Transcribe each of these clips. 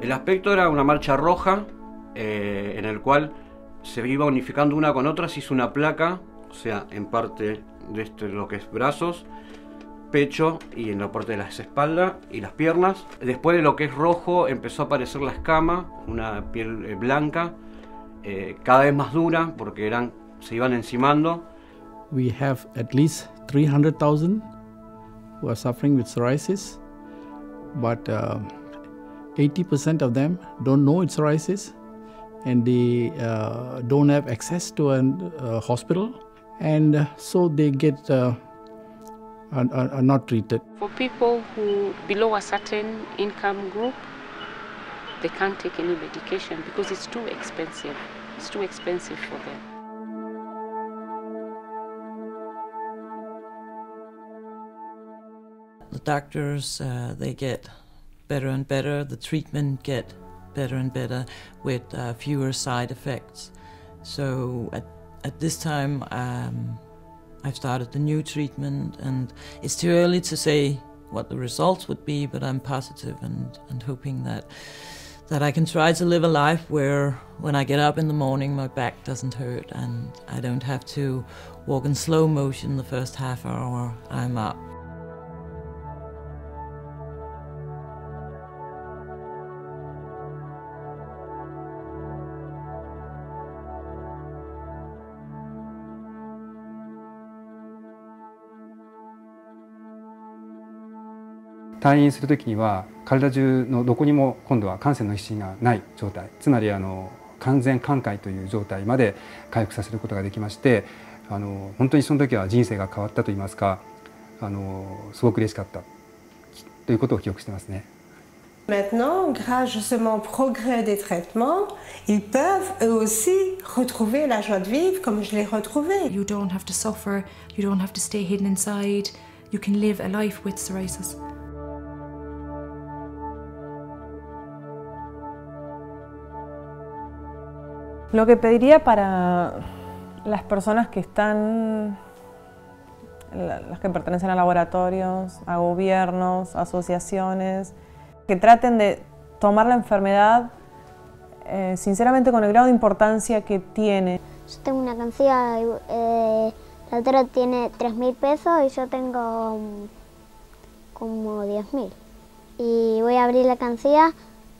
El aspecto era una marcha roja eh, en el cual se iba unificando una con otra, se hizo una placa, o sea, en parte de este, lo que es brazos, pecho y en la parte de las espaldas y las piernas. Después de lo que es rojo empezó a aparecer la escama, una piel eh, blanca, eh, cada vez más dura porque eran, se iban encimando. We have at least 300,000 who are suffering with psoriasis, but 80% uh, of them don't know it's psoriasis and they uh, don't have access to a uh, hospital and so they get uh, are, are, not treated. For people who below a certain income group, they can't take any medication because it's too expensive. It's too expensive for them. The doctors, uh, they get better and better. The treatment get better and better with uh, fewer side effects. So at, at this time, um, I've started the new treatment, and it's too early to say what the results would be, but I'm positive and, and hoping that that I can try to live a life where when I get up in the morning my back doesn't hurt and I don't have to walk in slow motion the first half hour I'm up. 退院する時には体中のどこにも今度は感染の皮脂がない状態つまりあの完全寛解という状態まで回復させることができましてあの本当にその時は人生が変わったといいますかあのすごく嬉しかったということを記憶してますね。Maintenant, grâce justement au progrès des traitements, ils peuvent eux aussi retrouver la joie de vivre comme je l'ai retrouvée. You don't have to suffer, you don't have to stay hidden inside, you can live a life with psoriasis. Lo que pediría para las personas que están, las que pertenecen a laboratorios, a gobiernos, asociaciones, que traten de tomar la enfermedad eh, sinceramente con el grado de importancia que tiene. Yo tengo una cancilla, eh, la otra tiene 3.000 pesos y yo tengo mm, como 10.000. Y voy a abrir la cancilla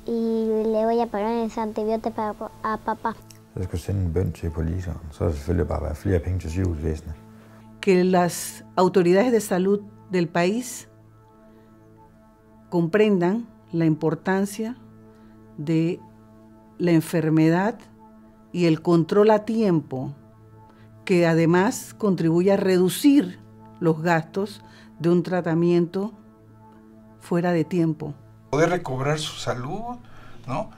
y le voy a poner ese antibiótico a papá. Que las autoridades de salud del país comprendan la importancia de la enfermedad y el control a tiempo, que además contribuye a reducir los gastos de un tratamiento fuera de tiempo. Poder recobrar su salud, ¿no?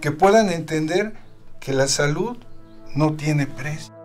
Que puedan entender que la salud no tiene precio.